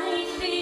life is.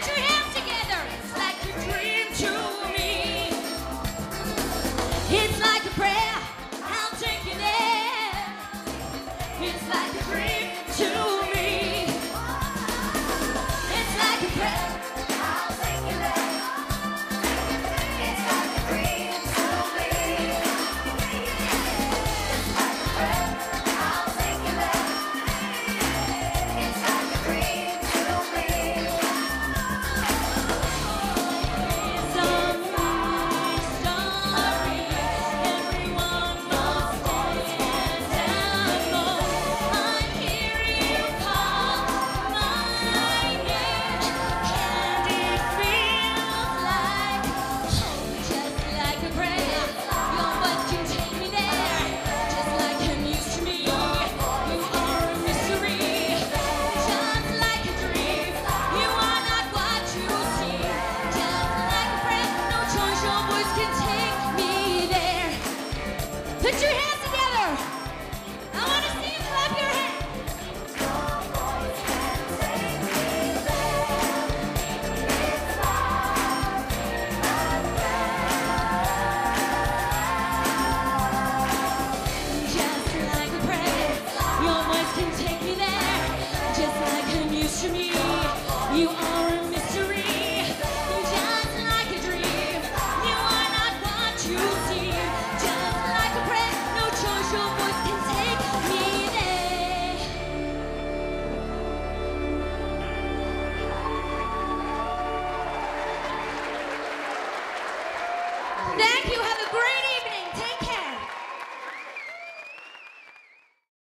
Victory!